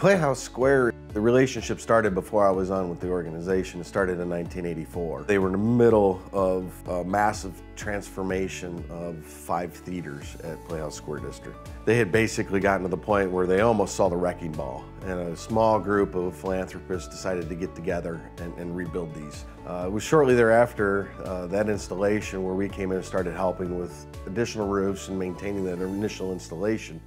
Playhouse Square, the relationship started before I was on with the organization. It started in 1984. They were in the middle of a massive transformation of five theaters at Playhouse Square District. They had basically gotten to the point where they almost saw the wrecking ball, and a small group of philanthropists decided to get together and, and rebuild these. Uh, it was shortly thereafter uh, that installation where we came in and started helping with additional roofs and maintaining that initial installation